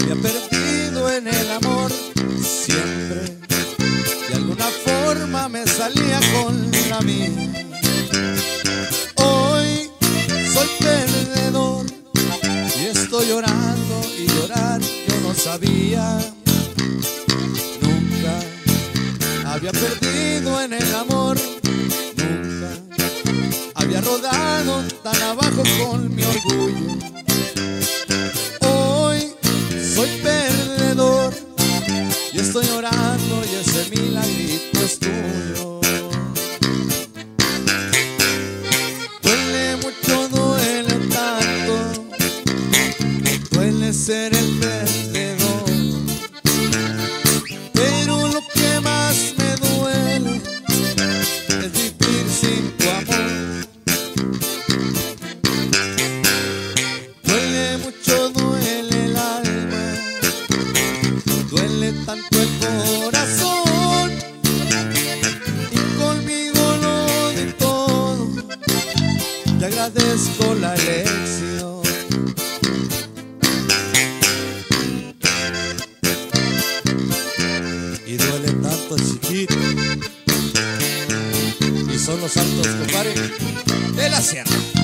había perdido en el amor siempre. De alguna forma me salía con la mía. Hoy soy perdedor y estoy llorando y llorar yo no sabía. Nunca había perdido en el amor. Nunca había rodado tan abajo con mi orgullo. agradezco la elección. Y duele tanto chiquito. Y son los santos compadre de la sierra.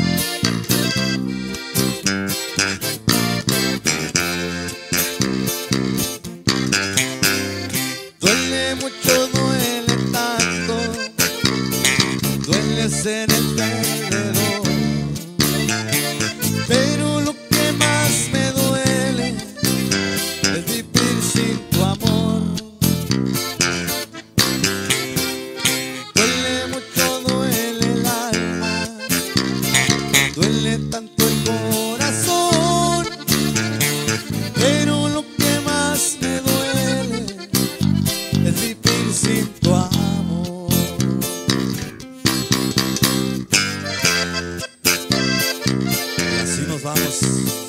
sin tu amor. Y así nos vamos.